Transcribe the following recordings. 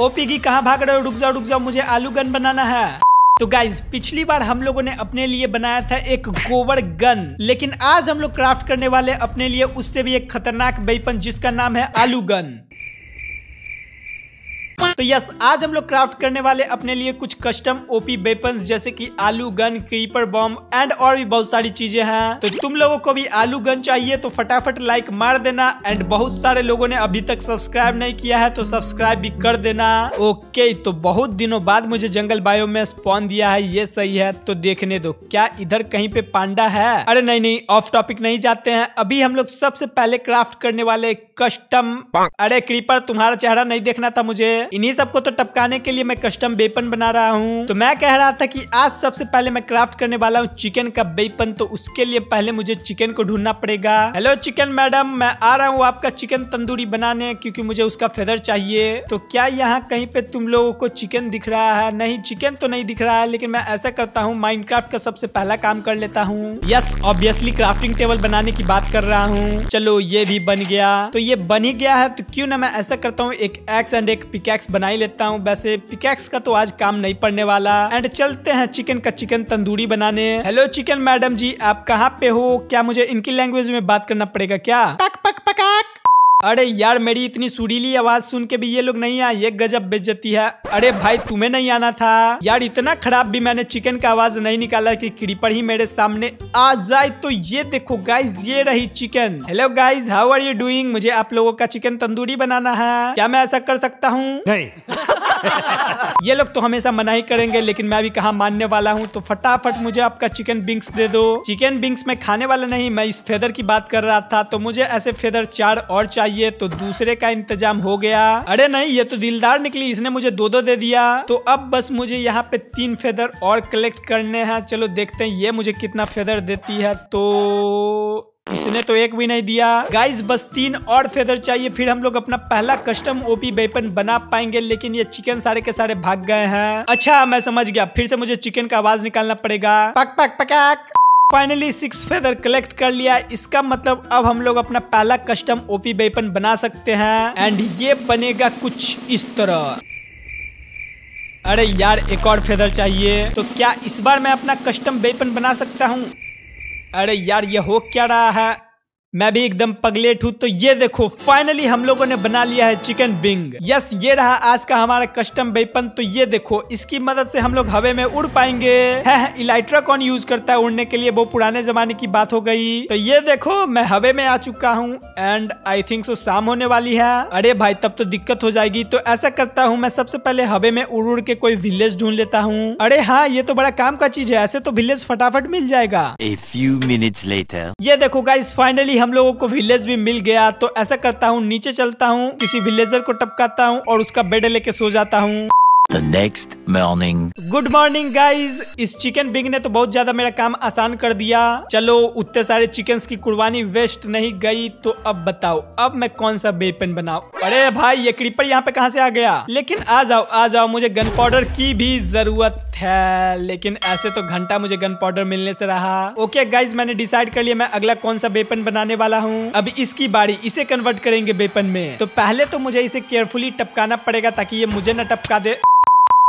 OP की कहाँ भाग रहे हो? रुक जाओ रुक जाओ, मुझे आलू गन बनाना है। तो गाइज़ पिछली बार हम लोगों ने अपने लिए बनाया था एक गोबर गन, लेकिन आज हम लोग क्राफ्ट करने वाले अपने लिए, उससे भी एक खतरनाक बेपन जिसका नाम है आलू गन। तो यस आज हम लोग क्राफ्ट करने वाले अपने लिए कुछ कस्टम ओपी वेपन्स जैसे कि आलू गन क्रीपर बॉम्ब एंड और भी बहुत सारी चीज़ें हैं। तो तुम लोगों को भी आलू गन चाहिए तो फटाफट लाइक मार देना एंड बहुत सारे लोगों ने अभी तक सब्सक्राइब नहीं किया है तो सब्सक्राइब भी कर देना। ओके तो बहुत दिनों बाद मुझे जंगल बायो में स्पॉन दिया है ये सही है। तो देखने दो क्या इधर कहीं पे पांडा है? अरे नहीं नहीं ऑफ़ टॉपिक नहीं जाते हैं। अभी हम लोग सबसे पहले क्राफ्ट करने वाले कस्टम अरे क्रीपर तुम्हारा चेहरा नहीं देखना था मुझे। इन्हीं सबको तो टपकाने के लिए मैं कस्टम वेपन बना रहा हूँ। तो मैं कह रहा था कि आज सबसे पहले मैं क्राफ्ट करने वाला हूँ चिकन का वेपन तो उसके लिए पहले मुझे चिकन को ढूंढना पड़ेगा। हेलो चिकन मैडम मैं आ रहा हूँ आपका चिकन तंदूरी बनाने, क्योंकि मुझे उसका फेदर चाहिए। तो क्या यहाँ कहीं पे तुम लोगों को चिकन दिख रहा है? नहीं चिकन तो नहीं दिख रहा है, लेकिन मैं ऐसा करता हूँ माइनक्राफ्ट का सबसे पहला काम कर लेता हूँ। यस ऑब्वियसली क्राफ्टिंग टेबल बनाने की बात कर रहा हूँ। चलो, ये भी बन गया। तो ये बन ही गया है तो क्यों ना मैं ऐसा करता हूँ, एक एक्स एंड एक पिकैक्स बना ही लेता हूँ। वैसे पिकैक्स का तो आज काम नहीं पड़ने वाला। एंड चलते हैं चिकन का चिकन तंदूरी बनाने। हेलो चिकन मैडम जी, आप कहाँ पे हो? क्या मुझे इनकी लैंग्वेज में बात करना पड़ेगा क्या? अरे यार मेरी इतनी सुरीली आवाज़ सुन के भी ये लोग नहीं आए। ये गजब बेचती है। अरे भाई तुम्हें नहीं आना था। यार इतना खराब भी मैंने चिकन का आवाज़ नहीं निकाला कि क्रीपर ही मेरे सामने आ जाए। तो ये देखो गाइज़ ये रही chicken. Hello guys how are you doing मुझे आप लोगों का चिकन तंदूरी बनाना है। क्या मैं ऐसा कर सकता हूँ? नहीं। ये लोग तो हमेशा मना ही करेंगे, लेकिन मैं भी कहा मानने वाला हूँ तो फटाफट मुझे आपका चिकन बिंग्स दे दो। चिकन बिंग्स में खाने वाला नहीं, मैं इस फेदर की बात कर रहा था तो मुझे ऐसे फेदर चार और चाहिए तो दूसरे का इंतज़ाम हो गया। अरे नहीं, ये तो दिलदार निकली, इसने मुझे दो दो दे दिया। तो अब बस मुझे यहाँ पे तीन फेदर और कलेक्ट करने हैं। चलो देखते हैं, ये मुझे कितना फेदर देती है तो इसने तो एक भी नहीं दिया। गाइस बस तीन और फेदर चाहिए, फिर हम लोग अपना पहला कस्टम ओपी वेपन बना पाएँगे, लेकिन ये चिकन सारे के सारे भाग गए हैं। अच्छा मैं समझ गया, फिर से मुझे चिकन का आवाज़ निकालना पड़ेगा। पक पक, पकाक। फाइनली सिक्स फेदर कलेक्ट कर लिया। इसका मतलब अब हम लोग अपना पहला कस्टम ओपी वेपन बना सकते हैं। एंड ये बनेगा कुछ इस तरह। अरे यार, एक और फेदर चाहिए। तो क्या इस बार मैं अपना कस्टम वेपन बना सकता हूँ? अरे यार ये हो क्या रहा है? मैं भी एकदम पगलेट हूँ तो ये देखो फाइनली हम लोगों ने बना लिया है चिकन विंग यस ये रहा आज का हमारा कस्टम वेपन तो ये देखो इसकी मदद से हम लोग हवे में उड़ पाएँगे। है, है इलाइट्रा कौन यूज़ करता है उड़ने के लिए? वो पुराने जमाने की बात हो गई। तो ये देखो मैं हवे में आ चुका हूँ एंड आई थिंक सो शाम होने वाली है। अरे भाई तब तो दिक्कत हो जाएगी तो ऐसा करता हूँ मैं सबसे पहले हवे में उड़ उड़ के कोई विलेज ढूंढ लेता हूँ। अरे हाँ ये तो बड़ा काम का चीज़ है ऐसे तो विलेज फटाफट मिल जाएगा. ये देखो गाइस फाइनली हम लोगों को विलेज भी मिल गया तो ऐसा करता हूँ, नीचे चलता हूँ, किसी विलेजर को टपकाता हूँ और उसका बेड लेके सो जाता हूँ। The next morning. Good morning guys इस चिकन बिंग ने तो बहुत ज़्यादा मेरा काम आसान कर दिया। चलो, उतने सारे चिकन की कुर्बानी वेस्ट नहीं गई तो अब बताओ, अब मैं कौन सा वेपन बनाऊ? अरे भाई, ये क्रीपर यहाँ पे कहाँ से आ गया? लेकिन आ जाओ आ जाओ, मुझे गन पाउडर की भी ज़रूरत है। लेकिन ऐसे तो घंटा मुझे गन पाउडर मिलने से रहा। ओके गाइज़ मैंने डिसाइड कर लिया, मैं अगला कौन सा वेपन बनाने वाला हूँ। अब इसकी बारी, इसे कन्वर्ट करेंगे वेपन में। तो पहले तो मुझे इसे केयरफुली टपकाना पड़ेगा, ताकि ये मुझे न टपका दे।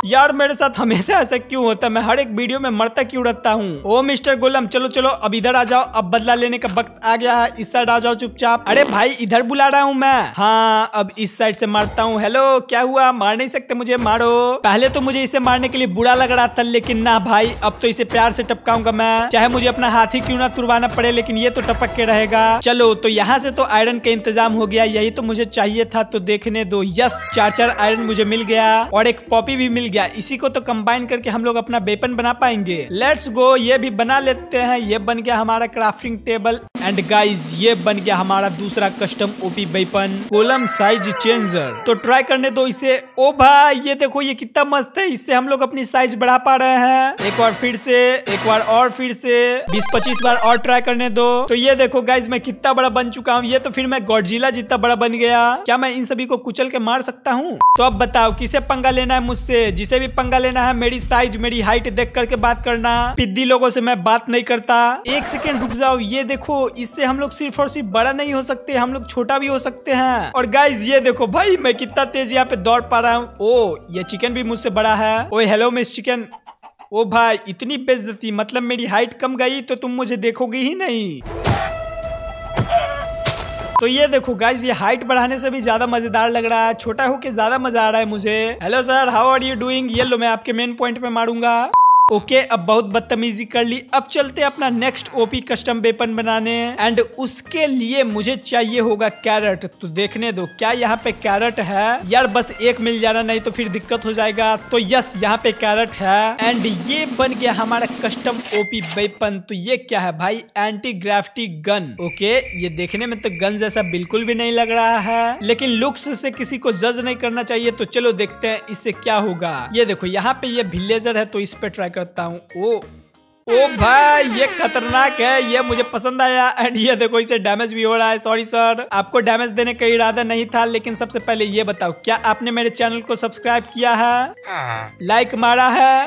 यार मेरे साथ हमेशा ऐसा क्यों होता है? मैं हर एक वीडियो में मरता क्यों रहता हूँ? ओ, मिस्टर गोलम, चलो चलो, अब इधर आ जाओ। अब बदला लेने का वक्त आ गया है। इस साइड आ जाओ चुपचाप। अरे भाई, इधर बुला रहा हूँ मैं। हाँ अब इस साइड से मारता हूँ। हेलो, क्या हुआ? मार नहीं सकते मुझे? मारो। पहले तो मुझे इसे मारने के लिए बुरा लग रहा था, लेकिन ना भाई, अब तो इसे प्यार से टपकाऊँगा मैं। चाहे मुझे अपना हाथी क्यों ना तुरवाना पड़े, लेकिन ये तो टपक के रहेगा। चलो तो यहाँ से तो आयरन का इंतज़ाम हो गया। यही तो मुझे चाहिए था तो देखने दो। यस चार चार आयरन मुझे मिल गया। और एक पॉपी भी मिल गया। इसी को तो कंबाइन करके हम लोग अपना वेपन बना पाएँगे। लेट्स गो ये भी बना लेते हैं। ये बन गया हमारा क्राफ्टिंग टेबल एंड गाइज़ ये बन गया हमारा दूसरा custom OP weapon column size changer तो ट्राई करने दो इसे। ओ भाई, ये देखो, ये कितना मस्त है। इससे हम लोग अपनी साइज़ बढ़ा पा रहे हैं। एक बार फिर से, एक बार और फिर से। 20-25 बार और ट्राई करने दो। तो ये देखो गाइज़ मैं कितना बड़ा बन चुका हूँ। ये तो फिर मैं गॉडजिला जितना बड़ा बन गया। क्या मैं इन सभी को कुचल के मार सकता हूँ? तो अब बताओ, किसे पंगा लेना है मुझसे? जिसे भी पंगा लेना है, मेरी साइज़ मेरी हाइट देख करके बात करना। पिद्दी लोगों से मैं बात नहीं करता। एक सेकेंड रुक जाओ, ये देखो, इससे हम लोग सिर्फ़ और सिर्फ़ बड़ा नहीं हो सकते, हम लोग छोटा भी हो सकते हैं। और गाइज़ ये देखो, भाई, मैं कितना तेज यहाँ पे दौड़ पा रहा हूँ। ओ, ये चिकन भी मुझसे बड़ा है। ओ हेलो मिस चिकन ओ भाई, इतनी बेजती मतलब मेरी हाइट कम गई तो तुम मुझे देखोगे ही नहीं। तो ये देखो गाइज़ ये हाइट बढ़ाने से भी ज़्यादा मज़ेदार लग रहा है। छोटा होके ज़्यादा मज़ा आ रहा है मुझे। Hello sir how are you doing ये लो, मैं आपके मेन पॉइंट पे मारूँगा। ओके okay, अब बहुत बदतमीजी कर ली। अब चलते अपना नेक्स्ट ओपी कस्टम वेपन बनाने एंड उसके लिए मुझे चाहिए होगा कैरेट तो देखने दो क्या यहाँ पे कैरेट है? यार बस एक मिल जाना नहीं तो फिर दिक्कत हो जाएगा। तो यस यहाँ पे कैरेट है। एंड ये बन गया हमारा कस्टम ओपी वेपन तो ये क्या है भाई? एंटी ग्राफ्टी गन ओके ये देखने में तो गन जैसा बिल्कुल भी नहीं लग रहा है। लेकिन लुक्स से किसी को जज नहीं करना चाहिए। तो चलो देखते हैं इससे क्या होगा। ये देखो यहाँ पे ये विलेजर है तो इस पे ट्राई करता हूँ। ओ ओ भाई, ये खतरनाक है, ये मुझे पसंद आया। एंड ये देखो, इसे डैमेज भी हो रहा है। सॉरी सर आपको डैमेज देने का इरादा नहीं था, लेकिन सबसे पहले ये बताओ, क्या आपने मेरे चैनल को सब्सक्राइब किया है? लाइक मारा है?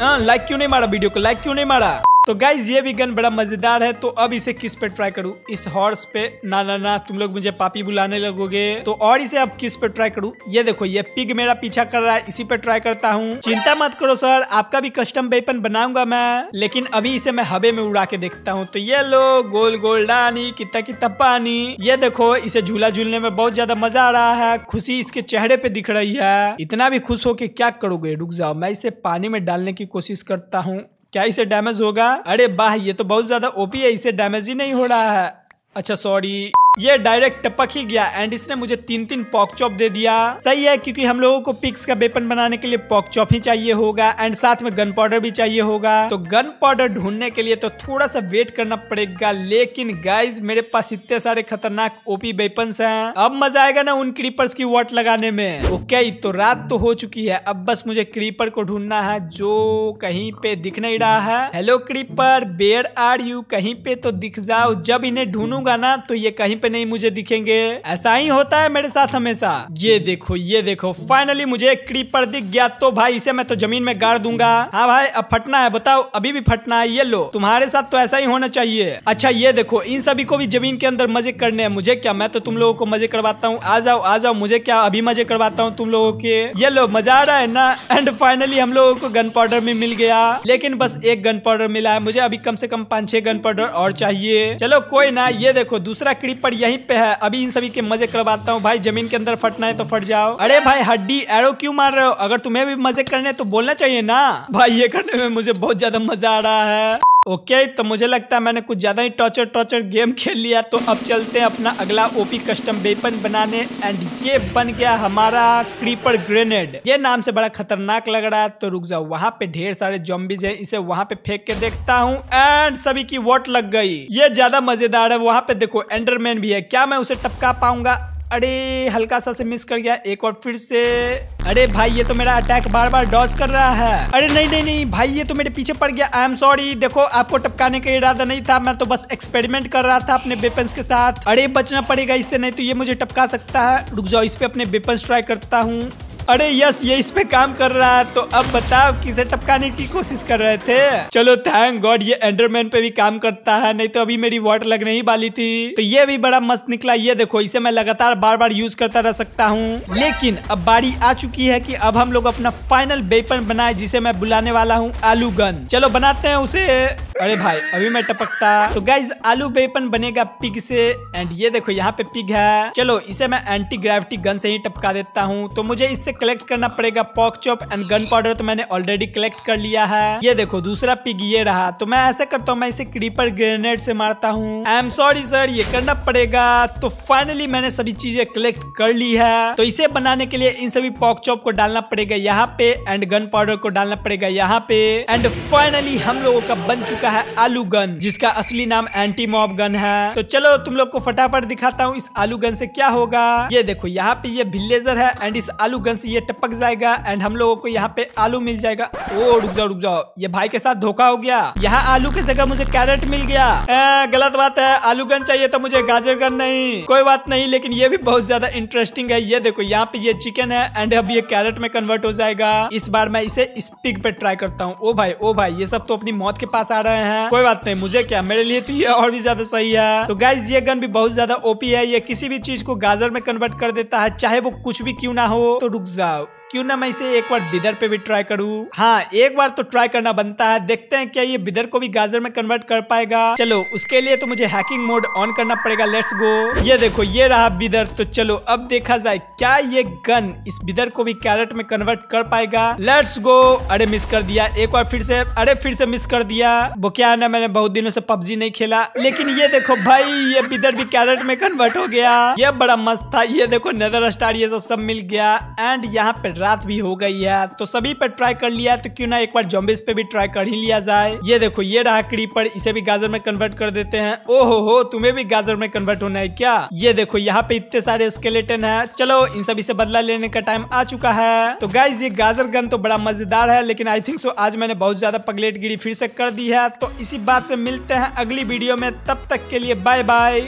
हाँ लाइक क्यों नहीं मारा? वीडियो को लाइक क्यों नहीं मारा? तो गाइज़ ये भी गन बड़ा मज़ेदार है तो अब इसे किस पे ट्राई करूँ? इस हॉर्स पे। ना ना ना, तुम लोग मुझे पापी बुलाने लगोगे। तो और इसे अब किस पे ट्राई करूँ? ये देखो, ये पिग मेरा पीछा कर रहा है, इसी पे ट्राई करता हूँ। चिंता मत करो सर आपका भी कस्टम वेपन बनाऊँगा मैं। लेकिन अभी इसे मैं हवे में उड़ा के देखता हूँ। तो ये लो, गोल गोल डानी कितना कितना पानी। ये देखो, इसे झूला झूलने में बहुत ज़्यादा मज़ा आ रहा है। खुशी इसके चेहरे पे दिख रही है। इतना भी खुश होके क्या करोगे? रुक जाओ, मैं इसे पानी में डालने की कोशिश करता हूँ। क्या इसे डैमेज होगा? अरे बाह ये तो बहुत ज़्यादा ओपी है, इसे डैमेज ही नहीं हो रहा है। अच्छा सॉरी ये डायरेक्ट टपक ही गया एंड इसने मुझे तीन तीन पॉक चॉप दे दिया। सही है, क्योंकि हम लोगों को पिक्स का वेपन बनाने के लिए पॉक चॉप ही चाहिए होगा एंड साथ में गन पाउडर भी चाहिए होगा। तो गन पाउडर ढूँढने के लिए तो थोड़ा सा वेट करना पड़ेगा, लेकिन गाइज़ मेरे पास इतने सारे खतरनाक ओपी वेपन्स है। अब मज़ा आएगा ना उन क्रीपर्स की वॉट लगाने में। ओके तो रात तो हो चुकी है, अब बस मुझे क्रीपर को ढूंढना है, जो कहीं पे दिख नहीं रहा है। Hello creeper where are you कहीं पे तो दिख जाओ, जब इन्हें ढूंढूँगा ना तो ये कहीं पे नहीं मुझे दिखेंगे। ऐसा ही होता है मेरे साथ हमेशा। ये देखो ये देखो फाइनली मुझे एक क्रीपर दिख गया तो भाई इसे मैं तो ज़मीन में गाड़ दूँगा। हाँ भाई, अब फटना है, बताओ, अभी भी फटना है, ये लो। तुम्हारे साथ तो ऐसा ही होना चाहिए। अच्छा ये देखो, इन सभी को भी ज़मीन के अंदर मज़े करने हैं। मुझे क्या, मैं तो तुम लोगों को मज़े करवाता हूँ। आ जाओ आ जाओ, मुझे क्या, अभी मज़े करवाता हूँ तुम लोगों के। ये लो, मज़ा आ रहा है ना? एंड फाइनली हम लोगों को गन पाउडर भी मिल गया। लेकिन बस एक गन पाउडर मिला है। मुझे अभी कम से कम पाँच छह गन पाउडर और चाहिए। चलो, कोई ना, ये देखो, दूसरा क्रीपर यहीं पे है। अभी इन सभी के मज़े करवाता हूँ। भाई, ज़मीन के अंदर फटना है तो फट जाओ। अरे भाई, हड्डी एरो क्यों मार रहे हो? अगर तुम्हें भी मज़े करने तो बोलना चाहिए ना। भाई, ये करने में मुझे बहुत ज़्यादा मज़ा आ रहा है। ओके तो मुझे लगता है मैंने कुछ ज़्यादा ही टॉर्चर टॉर्चर गेम खेल लिया तो अब चलते हैं अपना अगला ओपी कस्टम वेपन बनाने एंड ये बन गया हमारा क्रीपर ग्रेनेड ये नाम से बड़ा खतरनाक लग रहा है तो रुक जाओ, वहाँ पे ढेर सारे जॉम्बीज हैं, इसे वहाँ पे फेंक के देखता हूँ एंड सभी की वोट लग गई. ये ज़्यादा मज़ेदार है, वहाँ पे देखो एंडरमैन भी है, क्या मैं उसे टपका पाऊँगा? अरे हल्का सा से मिस कर गया, एक और फिर से। अरे भाई, ये तो मेरा अटैक बार बार डॉज कर रहा है। अरे नहीं नहीं नहीं, भाई, ये तो मेरे पीछे पड़ गया। आई एम सॉरी देखो, आपको टपकाने का इरादा नहीं था, मैं तो बस एक्सपेरिमेंट कर रहा था अपने वेपन्स के साथ। अरे, बचना पड़ेगा इससे, नहीं तो ये मुझे टपका सकता है। रुक जाओ, इस पे अपने वेपन्स ट्राई करता हूँ। अरे यस, ये इस पे काम कर रहा है तो अब बताओ किसे टपकाने की कोशिश कर रहे थे? चलो थैंक गॉड ये एंडरमैन पे भी काम करता है, नहीं तो अभी मेरी वॉट लगने ही वाली थी। तो ये भी बड़ा मस्त निकला, ये देखो, इसे मैं लगातार बार बार यूज़ करता रह सकता हूँ। लेकिन अब बारी आ चुकी है की अब हम लोग अपना फाइनल वेपन बनाए, जिसे मैं बुलाने वाला हूँ, आलू गन चलो, बनाते हैं उसे। अरे भाई, अभी मैं टपकता। तो गाइज़ आलू वेपन बनेगा पिग से एंड ये देखो, यहाँ पे पिग है। चलो, इसे मैं एंटी ग्रेविटी गन से ही टपका देता हूँ। तो मुझे इससे कलेक्ट करना पड़ेगा pork chop and gunpowder तो मैंने ऑलरेडी कलेक्ट कर लिया है। ये देखो, दूसरा पिग ये रहा। तो मैं ऐसा करता हूँ, मैं इसे क्रीपर ग्रेनेड से मारता हूँ। आई एम सॉरी सर ये करना पड़ेगा। तो फाइनली मैंने सभी चीज़ें कलेक्ट कर ली है। तो इसे बनाने के लिए इन सभी पॉक चॉप को डालना पड़ेगा यहाँ पे एंड गन पाउडर को डालना पड़ेगा यहाँ पे। एंड फाइनली हम लोगों का बन चुका है आलू गन जिसका असली नाम एंटी मॉब गन है। तो चलो, तुम लोग को फटाफट दिखाता हूँ इस आलू गन से क्या होगा। ये देखो, यहाँ पे ये विलेजर है एंड इस आलू गन से ये टपक जाएगा एंड हम लोगों को यहाँ पे आलू मिल जाएगा। ओ रुक जाओ रुक जाओ। ये भाई के साथ धोखा हो गया। यहाँ आलू की जगह मुझे कैरेट मिल गया। ए, गलत बात है। आलू गन चाहिए तो मुझे गाजर गन नहीं। कोई बात नहीं लेकिन ये भी बहुत ज़्यादा इंटरेस्टिंग है। ये देखो यहाँ पे ये चिकन है एंड अब ये कैरेट में कन्वर्ट हो जाएगा। इस बार मैं इसे स्पिग पे ट्राई करता हूँ। ओ भाई ओ भाई ये सब तो अपनी मौत के पास आ रहे हैं। कोई बात नहीं मुझे क्या? मेरे लिए तो ये और भी ज़्यादा सही है। तो गाइज़ ये गन भी बहुत ज़्यादा ओपी है। ये किसी भी चीज़ को गाजर में कन्वर्ट कर देता है चाहे वो कुछ भी क्यों ना हो। तो रुक जाओ क्यों ना मैं इसे एक बार बिदर पे भी ट्राई करूँ? हाँ एक बार तो ट्राई करना बनता है। देखते हैं क्या ये बिदर को भी गाजर में कन्वर्ट कर पाएगा। चलो, उसके लिए तो मुझे हैकिंग मोड ऑन करना पड़ेगा। लेट्स गो ये देखो, ये रहा बिदर। तो चलो, अब देखा जाए, क्या ये गन इस बिदर को भी कैरेट में कन्वर्ट कर पाएगा? लेट्स गो अरे मिस कर दिया। एक बार फिर से, अरे, फिर से मिस कर दिया। वो क्या है ना, मैंने बहुत दिनों से पबजी नहीं खेला। लेकिन ये देखो भाई, ये बिदर भी कैरेट में कन्वर्ट हो गया। ये बड़ा मस्त था। ये देखो नज़र स्टार ये सब सब मिल गया। एंड यहाँ पे रात भी हो गई है तो सभी पर ट्राई कर लिया तो क्यों ना एक बार जॉम्बिस पे भी ट्राई कर ही लिया जाए। ये देखो, ये रहा क्रीपर इसे भी गाजर में कन्वर्ट कर देते हैं। ओहो हो, तुम्हें भी गाजर में कन्वर्ट होना है क्या? ये देखो, यहाँ पे इतने सारे स्केलेटन है। चलो, इन सभी से बदला लेने का टाइम आ चुका है। तो गाइज़ ये गाजर गन तो बड़ा मज़ेदार है, लेकिन आई थिंक सो आज मैंने बहुत ज़्यादा पगलेट गिरी फिर से कर दी है। तो इसी बात पे मिलते हैं अगली वीडियो में, तब तक के लिए बाय बाय